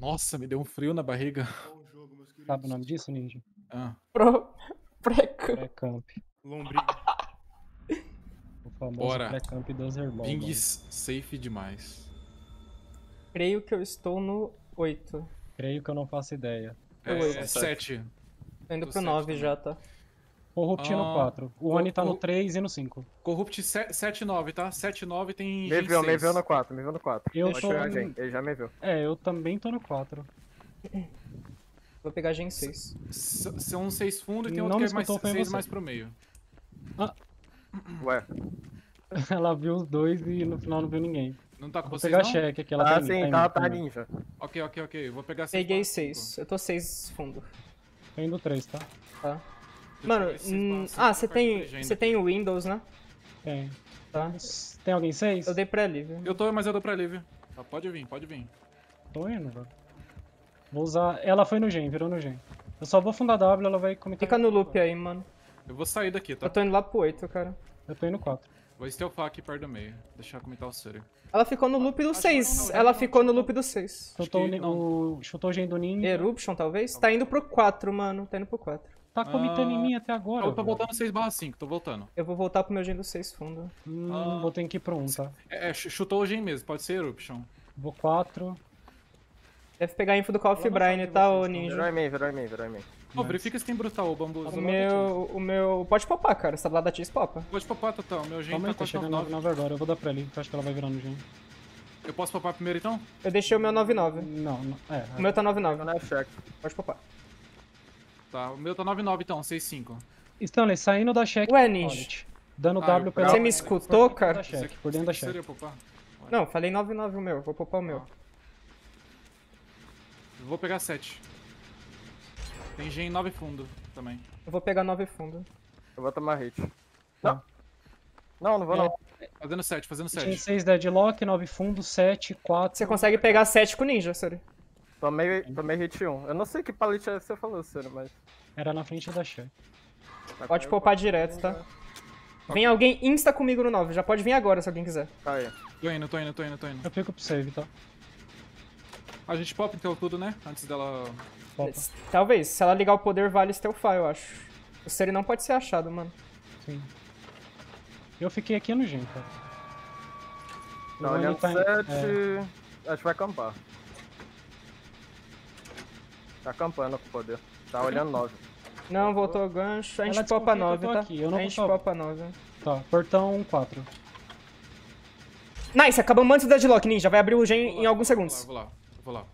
Nossa, me deu um frio na barriga. Sabe o nome disso, Ninja? Ah, Pro... Pré-camp. Pré-camp. Lombriga. O famoso Bora. pré-camp dos irmãos. pings safe demais. Creio que eu estou no 8. Creio que eu não faço ideia. É, vou. 7. Tô indo Tô pro sete 9 também. já, tá? Corrupt no Ah, 4. O Oni tá no corru- 3 e no 5. Corrupt 7-9, tá? 7-9 tem. Me gen viu, me seis. viu no 4, me viu no 4. Eu Pode tô pegar, gente. Ele já me viu. É, eu também tô no 4. Vou pegar Gen 6. S- São 6 fundos e tem Não outro que é mais escutou, foi 6 você. mais pro meio. Ué. Ela viu os dois e no final não viu ninguém. Não tá com Vou vocês, pegar não? cheque aqui. Ela Ah, tá sim, tá, tá tá ninja. Ok, ok, ok. Vou pegar seis Peguei quatro, cinco. 6. Eu tô 6 fundo. Tô indo 3, tá? Tá. Mano, hum, cinco, ah, você tem, você tem o Windows, né? Tem. Tá. Tem alguém 6? Eu dei pra livre. Eu tô, mas eu dou pra livre. Tá, pode vir, pode vir. Tô indo, velho. Vou usar. Ela foi no gen, virou no gen. Eu só vou fundar W, ela vai comentar. Fica no loop aí, mano. Eu vou sair daqui, tá? Eu tô indo lá pro 8, cara. Eu tô indo 4. Vou stealthar aqui perto do meio. Deixar comentar o Siri. Ela ficou no loop do Acho que não, 6. não, Ela não, ficou no loop do 6. Chutou, que o. Chutou o gen do Ninja. Eruption, talvez? Tá indo pro 4, mano. Tá indo pro 4. Tá comitando em Ah, mim até agora. Eu tô voltando 6 barra 5, tô voltando. Eu vou voltar pro meu gen do 6 fundo. Hum, Ah. vou ter que ir pro 1, tá? É, é, ch- chutou o gen mesmo, pode ser Eruption. Vou 4. Deve pegar info do Call of Brine, tá, ô Ninja? Virou em mim, virou em mim, virou em mim. Ô, verifica se tem brutal o bambu. O meu. O meu. Pode popar, cara. Você tá do lado da Tis, popa. Pode popar, Total. Meu gen Calma aí, tá tá chegando 99. 9 agora. Eu vou dar pra ele, que eu acho que ela vai virar no gen. Eu posso popar primeiro então? Eu deixei o meu 99. Não, não. É, O meu tá Não 99. é check. Pode popar. Tá, o meu tá 99 então, 6-5. Stanley, saindo da check. Ué, Ninja. Wallet. Dando Ah, W pela. Você me escutou, por dentro cara? Da check, por dentro da check. Seria? Não, falei 99 o meu. Vou popar o meu. Eu vou pegar 7. Tem gen 9 fundo também. Eu vou pegar 9 fundo. Eu vou tomar hit. Tá. Não, não vou É. não. Fazendo 7, fazendo Tinha 7. 6 deadlock, 9 fundo, 7, 4. Você consegue pegar 7 com ninja, sorry. Tomei, tomei hit 1. Eu não sei que palete é que você falou, Ciro, mas... Era na frente da check. Tá Pode popar direto, tá? Vem alguém insta comigo no 9. Já pode vir agora se alguém quiser. Tá aí. Tô indo, tô indo, tô indo, tô indo. Eu fico pro save, tá? A gente popa então tudo, né? Antes dela. Popa. Talvez. Se ela ligar o poder, vale stealthar, eu acho. O Seri não pode ser achado, mano. Sim. Eu fiquei aqui no gen, cara. Tá olhando tá em- 7. é, Acho que vai acampar. Tá acampando com o poder. Tá olhando 9. Não, voltou o gancho. A gente Ela popa desconfia que eu 9, tô tá? aqui, eu não a gente popa 9. Tá, portão 4. Nice, acabamos antes do deadlock, ninja. Vai abrir o gen lá, em alguns vou lá, segundos. Vou lá, vou lá.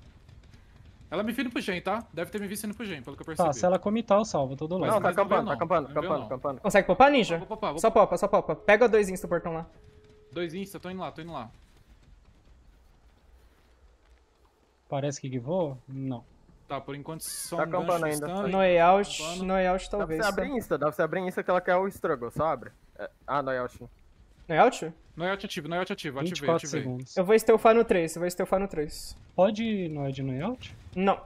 Ela me vindo pro gen, tá? Deve ter me visto indo pro gen, pelo que eu percebi. Tá, se ela comitar, eu salvo, todo Não, lado. tá não acampando, tá acampando, veio acampando, não. acampando. Consegue popar, ninja? Vou popar, vou Só popa, só popa. Pega dois insta portão lá. Dois insta, tô indo lá, tô indo lá. Parece que givou? Não. Tá, por enquanto só Tá acampando ainda. stun. No way out, Acampando. no way out Dá pra talvez. você tá? abrir Insta, dá pra você abrir Insta que ela quer o struggle, só abre. É- Ah, não out. No way out? Não é ativo, é ativo, ativei, 24 ativei. segundos. Eu vou stealthar no 3, eu vou stealthar no 3. Pode no Ed no out? Não.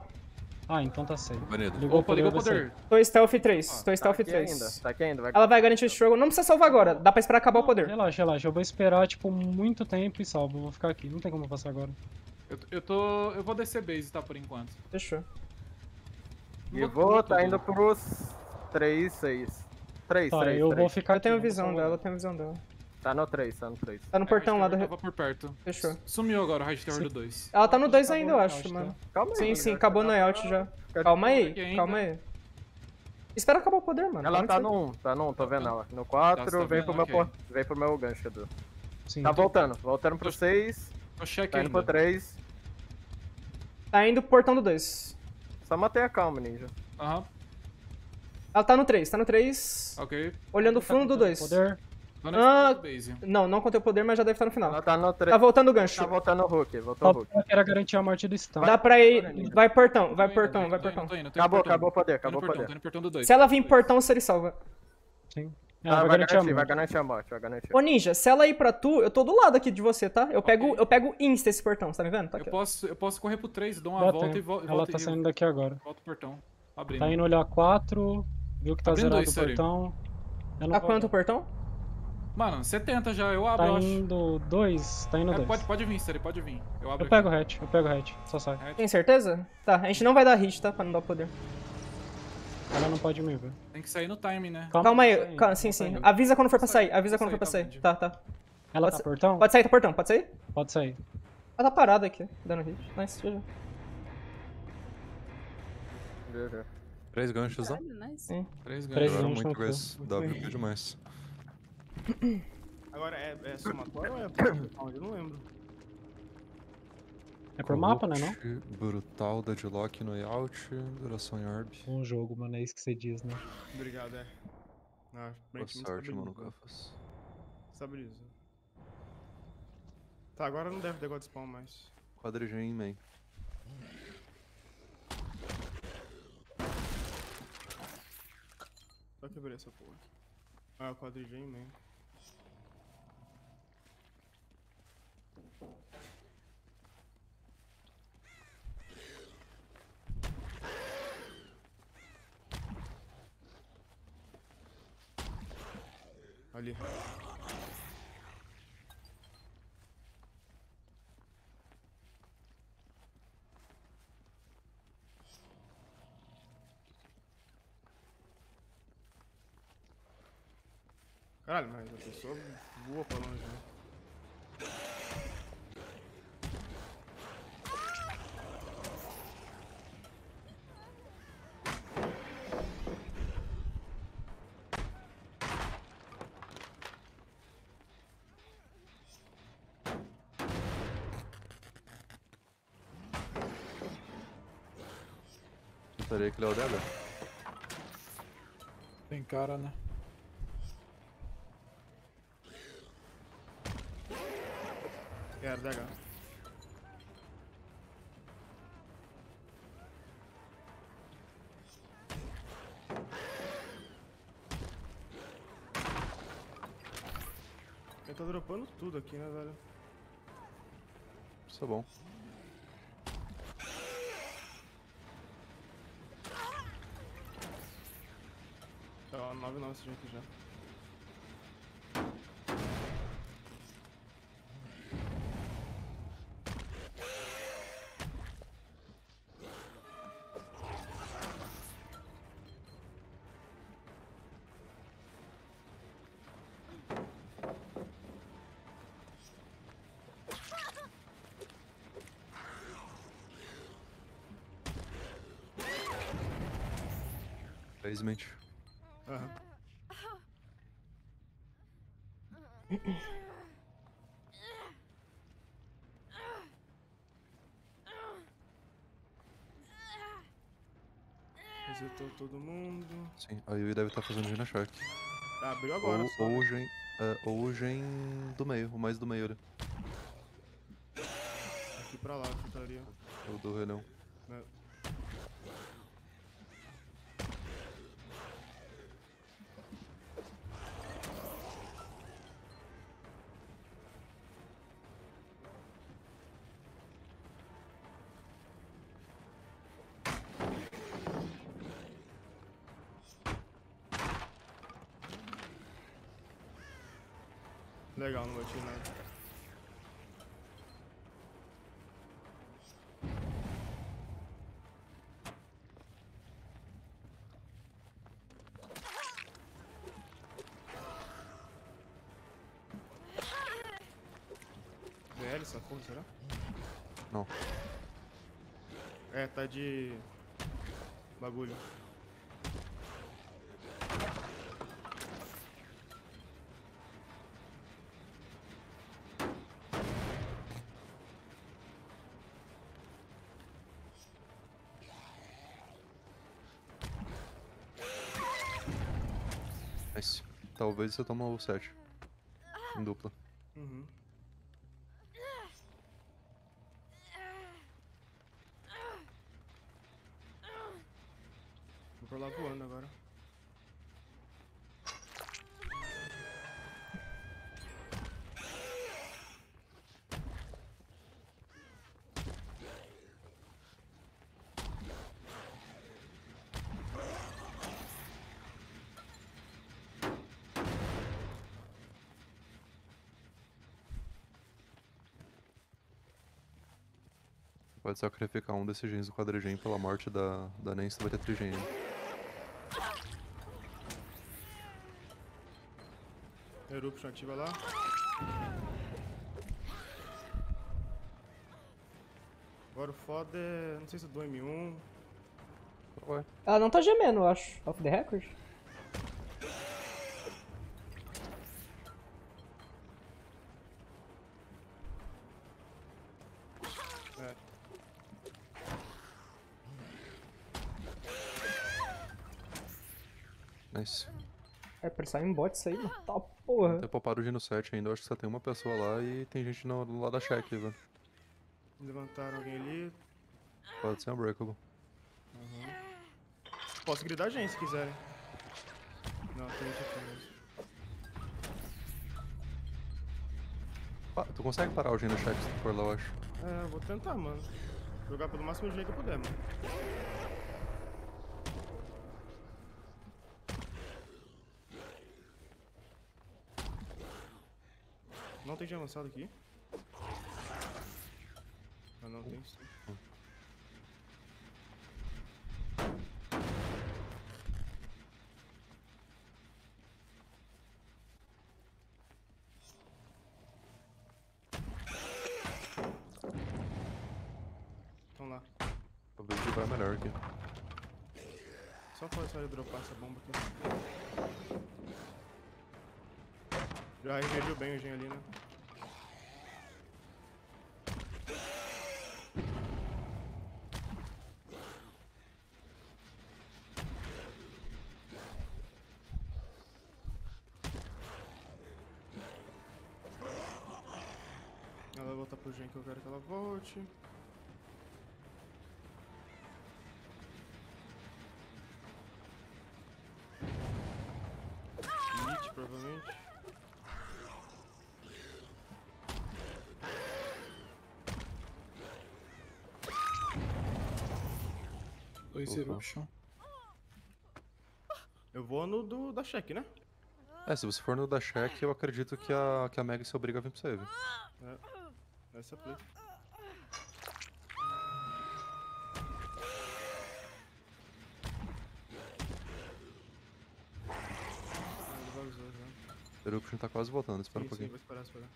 Ah, então tá safe. Banido. Ligou o Opa, poder, ligou o poder. Tô stealth 3, tô Tá stealth aqui 3. ainda, tá aqui ainda. Vai... Ela vai garantir o struggle. Não precisa salvar agora, dá pra esperar acabar o poder. Relaxa, relaxa. Eu vou esperar, tipo, muito tempo e salvo. Eu vou ficar aqui. Não tem como eu passar agora. Eu, eu tô. Eu vou descer base, tá, por enquanto. Fechou. E vou, tá indo pros 3, 6. 3, Tá, 3, eu vou 3. ficar Eu tenho vou visão dela, eu tenho visão dela. Tá no 3, tá no 3. Tá no portão lá do. Tava por perto. Fechou. Sumiu agora o High Tower Sim. do 2. Ela tá no 2 Acabou ainda, eu acho, mano. Calma aí. Sim, sim, acabou no tá- layout já. Calma aí, calma aí. Espera acabar o poder, mano. Ela tá que no 1, tá no 1, tô vendo ela. No Tá, 4, você tá vem, pro meu Ok. por... vem pro meu gancho, Edu. Sim. Tá voltando, voltando pro 6, Tô check tá indo pro ainda. 3. você- Tá indo pro portão do 2. Só mantenha calma, ninja. Aham, Ela tá no 3, tá no 3. ok. Olhando o Tá fundo do contando 2. Poder. Ah. Não, não contei o poder, mas já deve estar no final. Ela tá no 3. Tá voltando o gancho. Tá voltando o Hulk, voltou o Hulk. eu quero garantir a morte do stun. Dá pra ir. Vai portão, vai portão, vai portão. Acabou, acabou o poder, acabou o portão, poder. tô indo portão do 2. Se ela vir portão, você salva. Sim. Ah, Ela vai vai garantir a garantir, vai garantir a morte, vai garantir. Ô Ninja, se ela ir pra tu, eu tô do lado aqui de você, tá? Eu pego, Ok. eu pego insta esse portão, tá me vendo? Tá Eu posso, eu posso correr pro 3, dou uma Dá volta e tempo. vol- e Ela volto tá saindo daqui agora. volto o portão. Abrindo. Tá indo olhar 4. Viu que tá Abrindo zerado dois, o sério. portão. Eu não A vou- quanto o portão? Mano, 70 já, eu abro, Tá eu acho. indo dois. Tá indo É, dois. pode, pode vir, Seri, pode vir. Eu abro Eu pego o hatch, eu pego o hatch. Só sai. aqui. Tem certeza? Tá, a gente não vai dar hit, tá? Pra não dar o poder. Ela não pode me ver. Tem que sair no time, né? Calma, Calma tá aí, calma, tá sim, sim. Avisa quando for pra sair, avisa quando for pra sair, sair. tá, Tá, tá. Ela Pode tá portão? Pode sair, tá portão, pode sair? Pode sair. Ela tá parada aqui, dando hit. Nice, GG. GG. Três ganchos, ó. Caralho, nice. Sim. Três ganchos muito no vezes. W que demais. Agora é, é somatório ou é? Eu não lembro. É por mapa, né, não? Brutal, Deadlock no out, duração em orb. Um jogo, mano, é isso que você diz, né? Obrigado, é. Ah, Boa sorte, mano. Cafas. Estabiliza. Tá, agora não deve ter God Spawn mais. Quadrigen em main. Só quebrei essa porra aqui. Ah, o quadrigen Ali. Caralho, mas a pessoa voa pra longe, né? Gostaria que ele é o dela. Tem cara, né? Quero DH. Ele tá dropando tudo aqui, né, velho? Isso é bom. Tá, 9-9 esse aqui já. Placement. Aham. Resetou todo mundo. Sim, a Yui deve estar fazendo Gina Shark. Ah, abriu agora Ou, só. ou né? o Gen. é, ou o Gen do meio, o mais do meio ali. Aqui pra lá, que estaria. O do Relhão. Né? Bati nada. VL essa porra, será? Não. É, tá de. bagulho. Nice. Talvez você toma o 7. Em dupla. Uhum. Vou pra lá voando agora. Pode sacrificar um desses gens do quadrigen pela morte da, da Nancy, vai ter ainda. Eruption ativa lá. Agora o foda é. Não sei se é do M1. Ué, Ela não tá gemendo, eu acho. Off the record. Pra sair um bot isso aí, mano. Tá porra. Até poupar o Gino 7 ainda, eu acho que só tem uma pessoa lá e tem gente no, no lado da check, velho. Levantaram alguém ali. Pode ser Unbreakable. Posso gridar a gente se quiserem. Não, tem gente aqui mesmo. Tu consegue parar o Gino no chat se tu for lá, eu acho. É, eu vou tentar, mano. Jogar pelo máximo jeito que eu puder, mano. Não tem de avançado aqui? Ah, não tem sim. Então lá. Talvez ele vai melhor aqui. Só faz só dropar essa bomba aqui. Já regrediu bem o gen ali, né? Ela vai voltar pro gen que eu quero que ela volte. Hit, provavelmente. Dois Opa. Eruption. Eu vou no do, da check, né? É, se você for no da check, eu acredito que a, que a Meg se obriga a vir pro save. Essa é a play. Eruption tá quase voltando, espera um Sim, sim, pouquinho. vou esperar, esperar.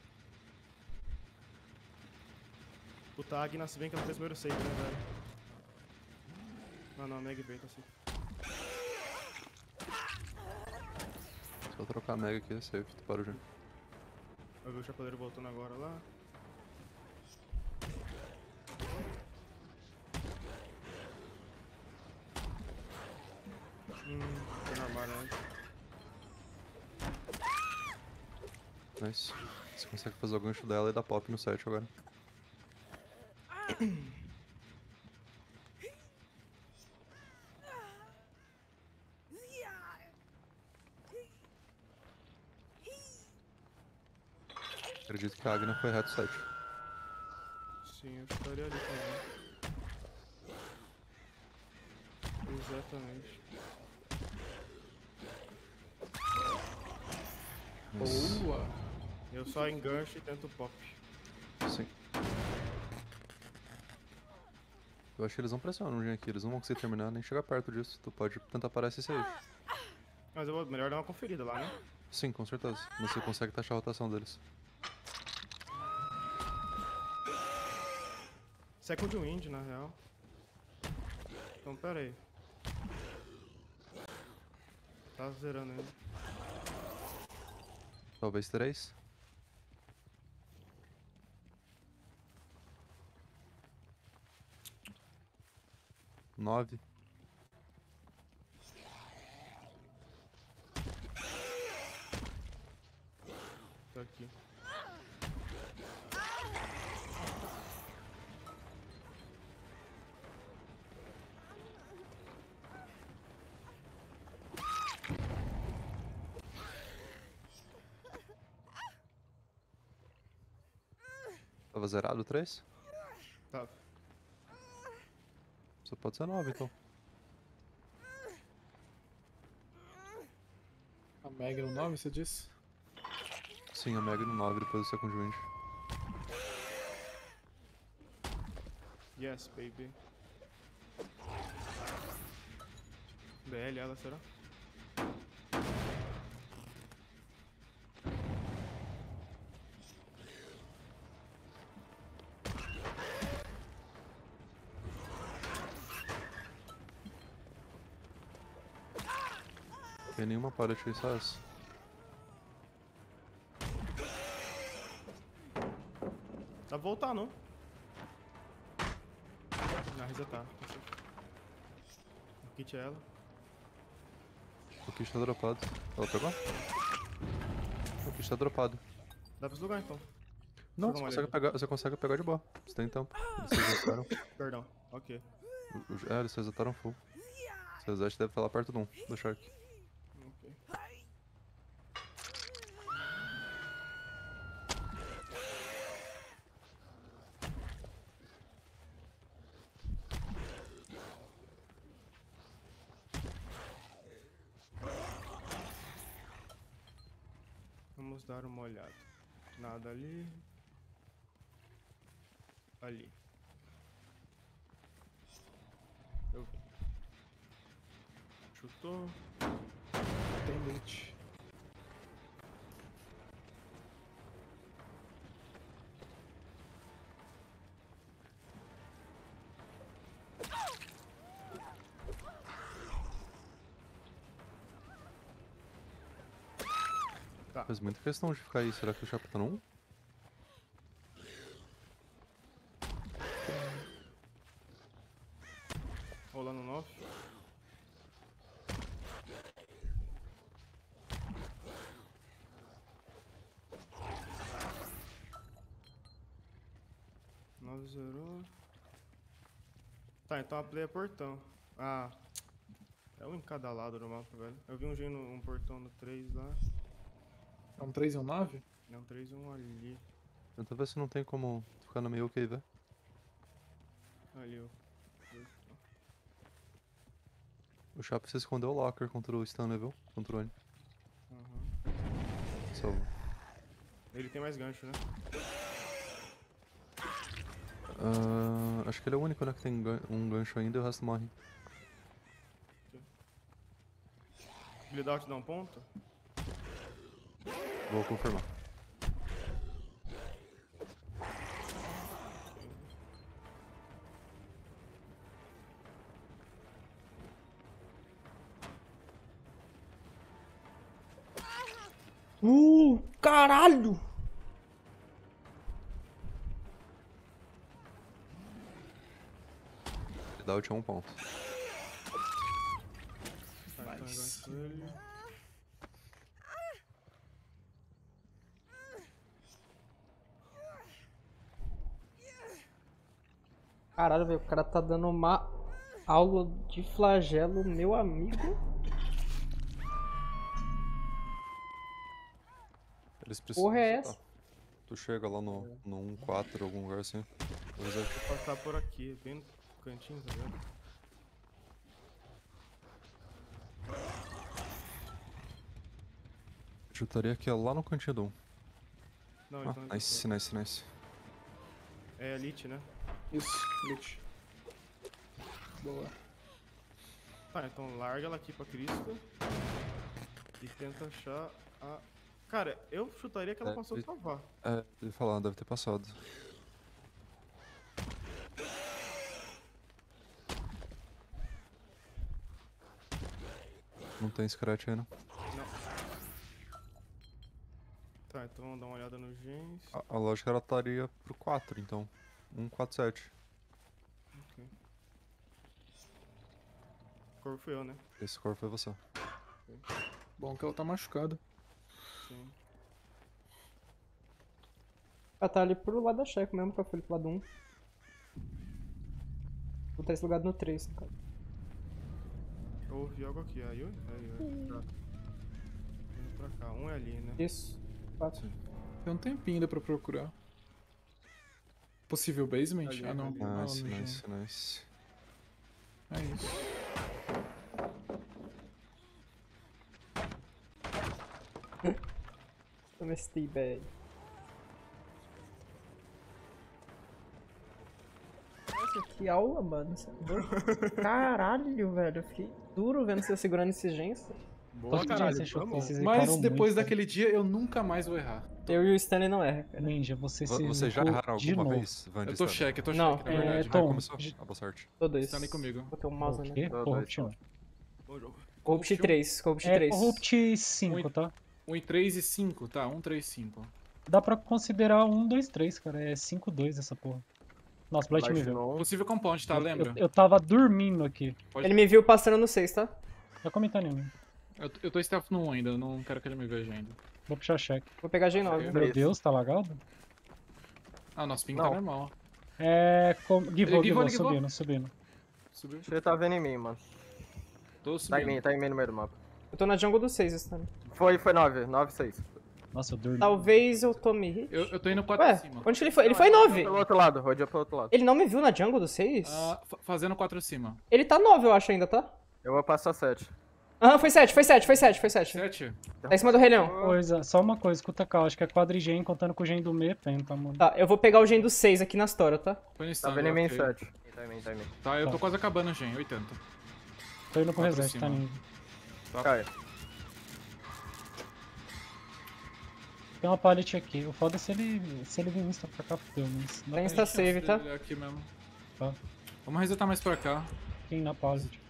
Puta, a Agnes bem que ela fez o primeiro save, né, velho? Ah, não, a Meg bem, tá assim. Só trocar a Meg aqui, é safe, tu para o jogo. Eu vi o chapeleiro voltando agora lá. Hum, tô no armário antes. Nice. Você consegue fazer o gancho dela e dar pop no set agora. Acredito que a Agna foi reto set. Sim, eu estaria ali também. Exatamente. Boa! Eu só engancho e tento pop. Sim. Eu acho que eles vão pressionar no gen aqui, eles não vão conseguir terminar nem chegar perto disso. Tu pode tentar parar esse save. Mas eu vou melhor dar uma conferida lá, né? Sim, com certeza. Você consegue taxar a rotação deles. Second Wind, na real. Então, pera aí. Tá zerando ainda. Talvez três. Nove. Tá aqui. Tava zerado três? Tá. Só pode ser nove, então. A Meg no 9, você disse? Sim, a Mega no 9 depois do Second Wind. Yes, baby. BL ela, será? Tem nenhuma pallet essa. Dá pra voltar, não? Na resetar. O kit é ela. O kit tá dropado. Ela pegou? O kit tá dropado. Dá pra lugar então. Não, você consegue, pegar, você consegue pegar de boa. Você tem tempo. Eles resetaram. Perdão. Ok. O- o- É, eles resetaram full. Seu reset deve estar lá perto do 1, do Shark. Ok. Vamos dar uma olhada. Nada ali. Ali. Eu. Chutou. Tem loot. Faz muita questão de ficar aí. Será que o Shark tá no 1? Rolando 9. Nove zerou. Tá, então a play é portão. Ah. É um em cada lado do mapa, velho. Eu vi um gênio, um portão no 3 lá. É um 3 e um 9? Não, 3 e um ali. Tenta ver se não tem como ficar no meio ok, velho. Ali, ó. O Sharp se escondeu o locker contra o stun level, controle. Aham. Salvo. Ele tem mais gancho, né? Ah, acho que ele é o único, né, que tem um gancho ainda e o resto morre. Bleed out dá um ponto? Vou confirmar. Uh, caralho! Ele dá o um ponto. Ele. Caralho, velho, o cara tá dando uma aula de flagelo, meu amigo. Eles precisam. Porra é essa? Tu chega lá no, no 1-4, algum lugar assim. Vou passar por aqui, bem no cantinho, tá vendo? Chutaria que é lá no cantinho do 1. Não, Ah, eles não nice, nice, nice. É elite, né? Isso, loot. Boa. Tá, então larga ela aqui pra Cristo. E tenta achar a. Cara, eu chutaria que ela É, passou e- salvar. É, ele falar, deve ter passado. Não tem scratch aí, não. Tá, então vamos dar uma olhada no gens. A, a lógica ela estaria pro 4, então. 1, 4, 7. Corvo fui eu, né? Esse core foi você. Bom que ela tá machucada. Sim. Ela tá ali pro lado da chefe mesmo, que eu fui pro lado 1. Vou ter esse lugar no 3, no caso. Eu ouvi algo aqui. Aí, oi? Aí, oi. Tá. Vindo pra cá. Um é ali, né? Isso. 4. Tem um tempinho ainda pra procurar. Possível basement? Ali, ah, não. ali. Nice, gen. nice, nice. É isso. Tô nesse teabag. Que aula, mano. Você é? Caralho, velho. Eu fiquei duro vendo você segurando esses gens. Boa, caralho. você Mas depois muito, cara. daquele dia, eu nunca mais vou errar. Eu e o Stanley não erra, cara. Ninja, você se Vo- Vocês já erraram alguma novo. vez, Van Eu tô Stanley? cheque, eu tô Não, cheque, na é, verdade. Tom, Ah, começou? Ah, boa sorte. Tô dois. Tá ali comigo. Botei um mouse, dois. Bom jogo. Corrupt 3, Corrupt É 3. Corrupt 5, tá? 1 e 3 e 5, tá? 1, 3, 5. Dá pra considerar 1, 2, 3, cara. É 5, 2 essa porra. Nossa, o Blight me viu. Possível compound, tá? Eu- Lembra? Eu, eu tava dormindo aqui. Pode- Ele me viu passando no 6, tá? Tá comentando em mim. Eu, eu tô stealth no 1 ainda, eu não quero que ele me veja ainda. Vou puxar cheque. Vou pegar G9. Ok. Meu Isso. Deus, tá lagado? Ah, nosso ping Não. tá normal. É. Com... Givou, Ele givou, givou, ele givou. subindo, subindo. Subiu. Ele tá vendo em mim, mano. Tô Tá em subindo. mim, tá em mim no meio do mapa. Eu tô na jungle do 6, Stanley. Foi, foi 9, 9, 6. Nossa, eu dormi. Talvez eu tome hit. Eu, eu tô indo 4 Ué, em cima. onde que ele foi? Ele foi 9! Pelo outro lado, rodeou pelo outro lado. Ele não me viu na jungle do 6? Ah, fa- fazendo 4 em cima. Ele tá 9, eu acho, ainda, tá? Eu vou passar 7. Aham, foi 7, foi 7, foi 7, foi 7. 7? Tá em cima do Rei Leão. Coisa, só uma coisa, escuta cá, acho que é quadrigen contando com o gen do meio penta, mano. Tá, eu vou pegar o gen do 6 aqui na história, tá? Foi no Tá stand, vendo em mim ok. 7. Tá em mim, tá em mim. Tá, eu tô Tá. quase acabando, gente. 80. Tô indo pro Quatro reset, tá cima. ninja. Cai. Tem uma pallet aqui. O foda é se ele, se ele vir insta pra cá, fudeu, mas... Tem insta save, tá? Aqui mesmo. Tá. Vamos resetar mais pra cá. ir na pallet.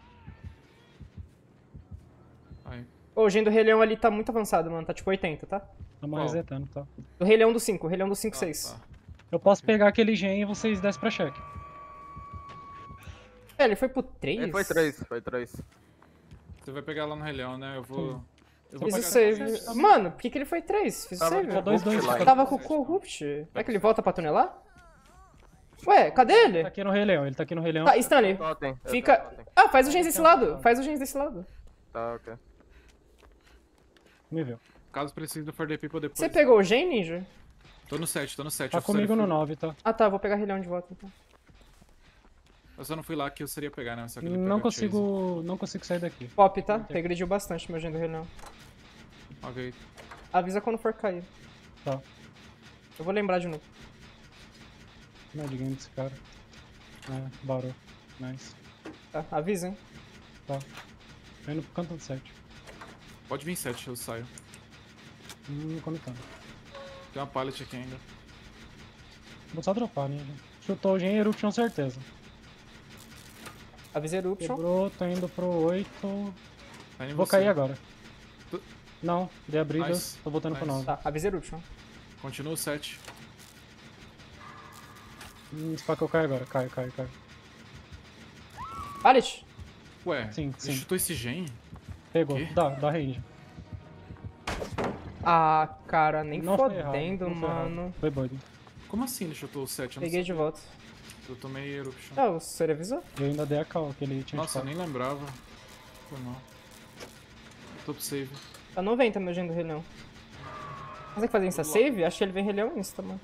Aí. Ô, o gen do Rei Leão ali tá muito avançado, mano. Tá tipo 80, tá? Tamo Qual? resetando, tá? Do Rei Leão do 5, Rei Leão do 5, Tá, 6. tá. Eu posso pegar aquele gen e vocês descem pra check. É, ele foi pro 3? Ele foi 3, foi 3. Você vai pegar lá no Rei Leão, né? Eu vou. Eu Fiz o save. Mano, por que, que ele foi 3? Fiz o Tava save. com Tá dois, dois. Tava com o Corrupt. Será que ele volta pra tunelar? Ué, cadê ele? Tá aqui no Rei Leão, ele tá aqui no Rei Leão. Tá, Stanley. Totem. eu Fica. totem. Ah, faz o gens desse lado. Faz o gens desse lado. Tá, ok. Me viu. Caso precise do For the People depois. Você pegou o gen, Ninja? Tô no 7, tô no 7. Tá comigo no fui- 9, tá? Ah tá, vou pegar Rei Leão de volta então. Eu só não fui lá que eu seria pegar, né? Só que ele Não o consigo. Não consigo sair daqui. Pop, tá? Regrediu bastante meu gen do Rei Leão. Ok. Avisa quando for cair. Tá. Eu vou lembrar de novo. Não é de game desse cara. É, barou. Nice. Tá, avisa, hein? Tá. Tô indo pro canto do 7. Pode vir 7, eu saio. Hum, comentando. Tem uma pallet aqui ainda. Vou só dropar, né? Chutou o gen Eruption, certeza. Avisa Eruption. Quebrou, tô indo pro 8. Tá Vou você. cair agora. Não, dei a briga, Nice. tô voltando pro Nice. 9. Tá, avisa Eruption. Continua o 7. Hum, se pá que eu caio agora, caio, caio, caio. Pallet? Ué, Sim, sim. chutou esse gen? Pegou, Quê? dá, dá range. Ah, cara, nem Não foi fodendo, foi errado. mano. Foi bug. Como assim ele chutou o 7? Eu, não Peguei sabia. de volta. eu tomei eruption. Ah, o senhor avisou? Eu ainda dei a cal que ele tinha Nossa, eu nem lembrava. Foi mal. Top save. Tá 90 meu gen do Rei Leão. Consegue fazer insta save? Acho que ele vem Rei Leão insta, mano.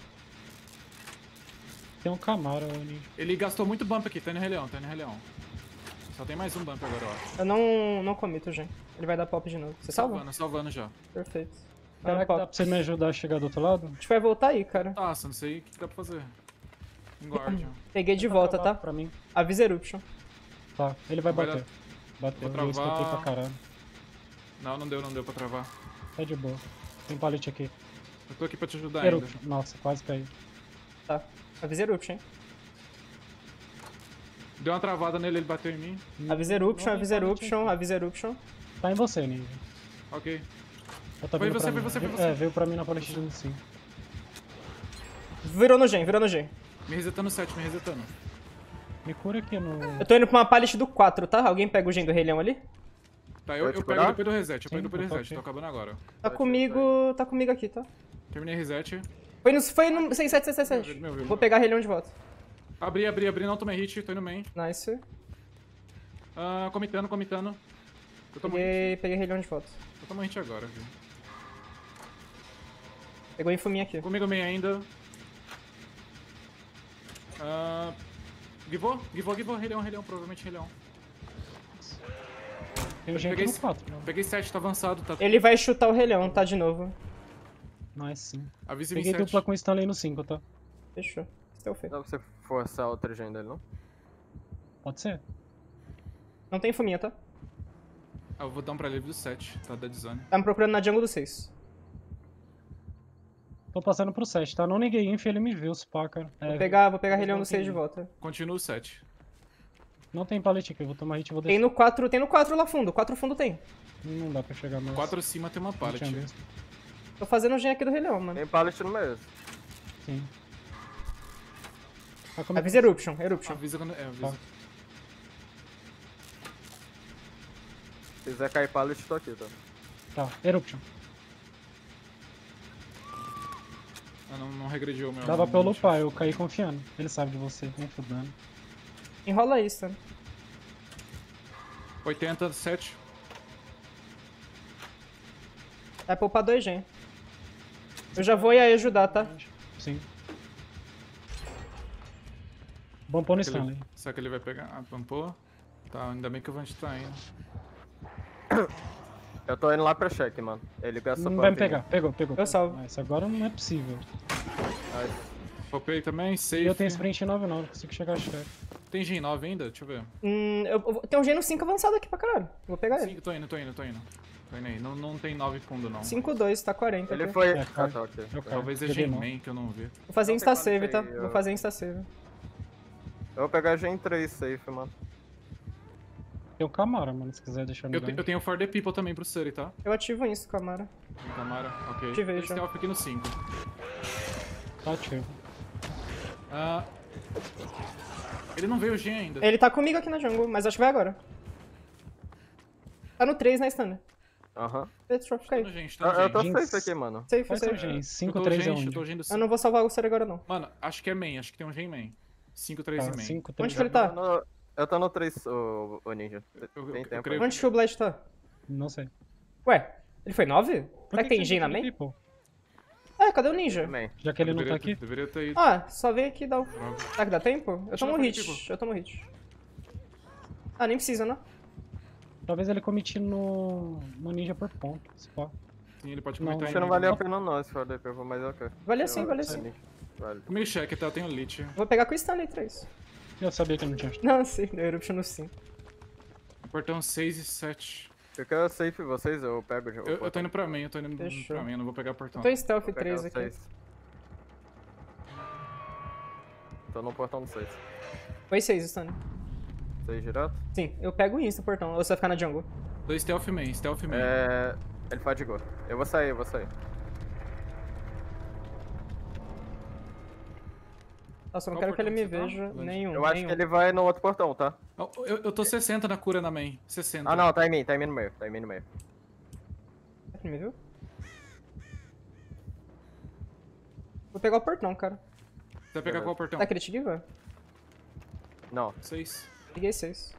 Tem um Camaro, ô, Ninja. Ele gastou muito bump aqui, tá no Rei Leão, tá no Rei Leão. Só tem mais um bump agora, eu acho. Eu não, não comito o gen. Ele vai dar pop de novo. Você salva? Salvando, salvando já. Perfeito. Será que dá pra você me ajudar a chegar do outro lado? A gente vai voltar aí, cara. Nossa, não sei o que dá pra fazer. Guardian. Peguei de volta, tá? Pra mim. Avisa Eruption. Tá, ele vai Vai bater. Bateu, Vou eu escutei pra caralho. Não, não deu, não deu pra travar. Tá de boa. Tem pallet aqui. Eu tô aqui pra te ajudar ainda. Eruption. Nossa, quase caiu. Tá. Avisa Eruption, hein? Deu uma travada nele, ele bateu em mim. Avisa Eruption, avisa Eruption, avisa Eruption. Tá em você, Ninja. Ok. Tá Foi você, foi mim? você, foi você. É, veio pra mim na pallet de sim. Virou no gen, virou no gen. Me resetando o 7, me resetando. Me cura aqui no. Eu tô indo pra uma pallet do 4, tá? Alguém pega o gen do Rei Leão ali? Tá, eu, eu pego curar? depois do reset, eu Sim, pego depois do reset, tô acabando agora. Tá comigo. Tá comigo aqui, tá? Terminei reset. Foi no. Foi no 6777. Meu, meu, Vou meu. pegar Rei Leão de volta. Abri, abri, abri, não tomei hit, tô indo main. Nice. Ah, comitando, comitando. Eu tomo hit. Peguei, peguei Rei Leão de volta. Eu tomo hit agora, viu. Pegou infuminha aqui. Comigo main ainda. Ah. Givou? Givou, givou, Rei Leão, Rei Leão, provavelmente Rei Leão. Tem o gen aqui peguei no esse- 4. Não. Peguei 7, tá avançado, tá. Ele vai chutar o Rei Leão, tá? De novo. Nice, sim. Avisa Peguei 27. dupla com Stanley no 5, tá? Fechou. Stealth. Dá pra você forçar outra gen dele, não? Pode ser. Não tem fuminha, tá? Ah, eu vou dar um pra livre do 7, tá? Dead zone. Tá me procurando na jungle do 6. Tô passando pro 7, tá? Não neguei inf, ele me viu, se pá, cara. É, Vou pegar, vou pegar relhão não do 6 tem- de volta. Continua o 7. Não tem pallet aqui, eu vou tomar hit e vou Tem descer. no 4, tem no 4 lá fundo. 4 fundo tem. Não dá pra chegar mais. 4 acima tem uma pallet. Tô fazendo o gen aqui do relhão, mano. Tem pallet no meio. Sim. Tá como... Avisa Eruption, Eruption. Avisa quando. É, avisa. Tá. Se quiser cair pallet, tô aqui, tá? Tá, Eruption. Ah, não, não regrediu o meu. Dava pra eu lupar, eu caí confiando. Ele sabe de você, nem fudando. Enrola isso, tá? 80, 7. Vai poupar 2 gen. Eu já vou ir aí ajudar, tá? Sim. Bom pôr no ele- Será que ele vai pegar? Ah, pampou. Tá, ainda bem que o Vant tá indo. Eu tô indo lá pra check, mano. Ele gasta Não vai me pegar. Pegou, pegou. Eu salvo. Mas agora não é possível. Popei também, safe. E eu tenho sprint 9 não, não consigo chegar a chefe. Tem Gen 9 ainda? Deixa eu ver. Hum, eu, eu tem um gen no 5 avançado aqui pra caralho. Vou pegar ele. Sim, tô indo, tô indo, tô indo. Tô indo aí. Não, não tem 9 fundo, não. 5-2, tá 40 Ele aqui. foi. É, Ah, tá, ok. Eu. Talvez é Gen main que eu não vi. Vou fazer Não tem insta-save, tá? aí, Vou fazer insta-save. Eu vou pegar Gen 3 safe, mano. Tem o Camara, mano, se quiser deixar no Eu, eu tenho For the People também pro Surrey, tá? Eu ativo insta, Camara. Tem Camara, ok. Ativei Tem já. Stealth aqui no 5. Tá ativo. Ah, ele não veio o Gen ainda. Ele tá comigo aqui na jungle, mas acho que vai agora. Tá no 3 na stun. Aham. Fica Tá aí. Tá Eu, eu tô safe aqui, mano. Safe, seu safe. Eu tô 5, o 3 é eu onde? o Eu 5. não vou salvar o Suri agora, não. Mano, acho que é main, acho que tem um Gen main. 5, 3 Tá, e main. 5, Onde 3 que ele tá? Eu tô no- Eu tô no 3, ô, ô Ninja. Eu- Tem eu- eu tempo. Onde que o Blade tá? Não sei. Ué, ele foi 9? Por Será que tem você gen na tá main? pô? É, cadê o ninja? Também. Já que ele não tá Deveria ter- aqui? Deveria ter ido. Ah, só veio aqui e dá o... Será que dá tempo? Eu tomo eu um hit, eu tomo um hit. Ah, nem precisa, né? Talvez ele comite no, no ninja por ponto. Se pá. Sim, ele pode Não, comentar Acho em que não valeu a pena não esse for the people, mas ok. Valia sim, Eu- valia sim. Vale. Comigo check, tá? Eu tenho Lich. Vou pegar com o Stanley 3. Eu sabia que não tinha. Não, sim, deu Eruption no 5. Portão 6 e 7. Fica safe vocês, eu pego de Eu, eu tô indo pra main, eu tô indo Fechou. pra main, eu não vou pegar portão. Eu tô em Stealth Vou pegar 3 o aqui. seis. Tô no portão do 6. Foi 6, Stanley. 6 direto? Sim, eu pego o insta, portão. Ou você vai ficar na jungle? Dois stealth main, stealth main. É. Ele fadigou. Eu vou sair, eu vou sair. Nossa, eu não Qual quero que ele me tá? veja. Onde? Nenhum, Eu acho nenhum. que ele vai no outro portão, tá? Eu, eu, eu tô 60 na cura na main. 60. Ah não, tá em mim, tá em mim no meio, tá em mim no meio. Ele me viu? Vou pegar o portão, cara. Você vai pegar qual portão? Tá crit give? Não, 6. Peguei 6.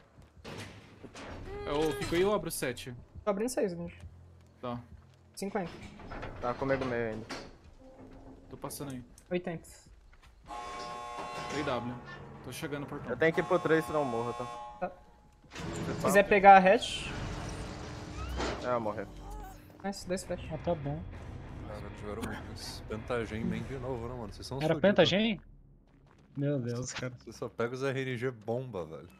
Eu fico aí ou abro 7? Tô abrindo 6, gente. Tá, 50. tá comigo no meio ainda. tô passando aí. 80. Dei W. Tô chegando no portão. Eu tenho que ir pro 3 senão eu morro, tá? Se quiser pegar a hatch, É, eu morrer. nice, dois flash. Ah, tá bom. Cara, jogaram esse Pentagen main de novo, né, mano? Vocês são Era Pentagen? Meu Deus, cara. Você só pega os RNG bomba, velho.